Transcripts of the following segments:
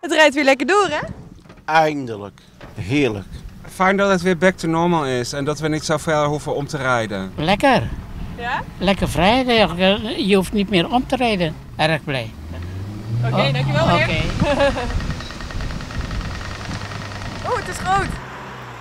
Het rijdt weer lekker door, hè? Eindelijk. Heerlijk. Fijn dat het weer back to normal is en dat we niet zo ver hoeven om te rijden. Lekker. Ja? Lekker vrijdag. Je hoeft niet meer om te rijden. Erg blij. Oké, Oh, dankjewel Oké. meneer. Oh, het is groot.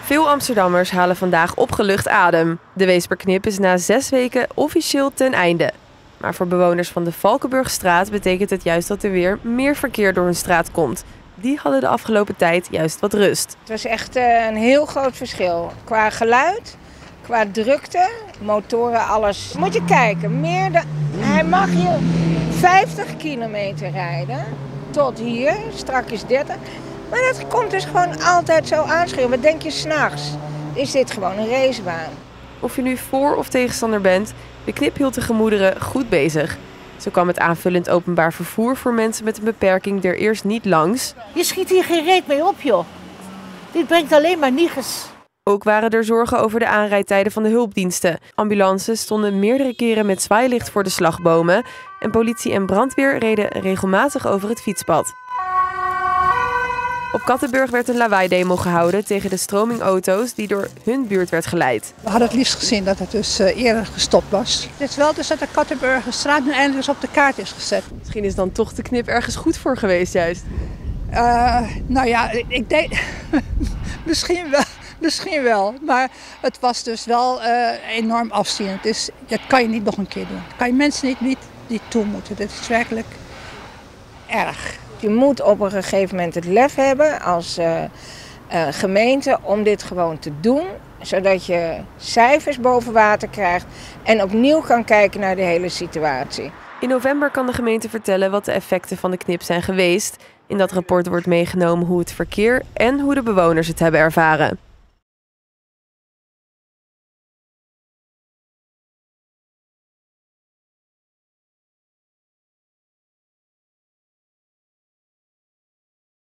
Veel Amsterdammers halen vandaag opgelucht adem. De Weesperknip is na zes weken officieel ten einde. Maar voor bewoners van de Valkenburgstraat betekent het juist dat er weer meer verkeer door hun straat komt. Die hadden de afgelopen tijd juist wat rust. Het was echt eh, een heel groot verschil. Qua geluid, qua drukte, motoren, alles. Moet je kijken, meer dan, hij mag hier 50 kilometer rijden. Tot hier, straks 30. Maar dat komt dus gewoon altijd zo aanschreeuwen. Wat denk je s'nachts? Is dit gewoon een racebaan? Of je nu voor of tegenstander bent, de knip hield de gemoederen goed bezig. Zo kwam het aanvullend openbaar vervoer voor mensen met een beperking er eerst niet langs. Je schiet hier geen reet mee op, joh. Dit brengt alleen maar nieges. Ook waren er zorgen over de aanrijdtijden van de hulpdiensten. Ambulances stonden meerdere keren met zwaailicht voor de slagbomen. En politie en brandweer reden regelmatig over het fietspad. Op Kattenburg werd een lawaai-demo gehouden tegen de stroming auto's die door hun buurt werd geleid. We hadden het liefst gezien dat het dus eh, eerder gestopt was. Het is wel dus dat de Kattenburgerstraat nu eindelijk eens op de kaart is gezet. Misschien is dan toch de knip ergens goed voor geweest juist. Eh, nou ja, ik- denk... misschien, wel, misschien wel. Maar het was dus wel eh, enorm afzienend. Dus dat kan je niet nog een keer doen. Dat kan je mensen niet, niet, niet toe moeten. Dit is werkelijk erg. Je moet op een gegeven moment het lef hebben als eh, eh, gemeente om dit gewoon te doen. Zodat je cijfers boven water krijgt en opnieuw kan kijken naar de hele situatie. In november kan de gemeente vertellen wat de effecten van de knip zijn geweest. In dat rapport wordt meegenomen hoe het verkeer en hoe de bewoners het hebben ervaren.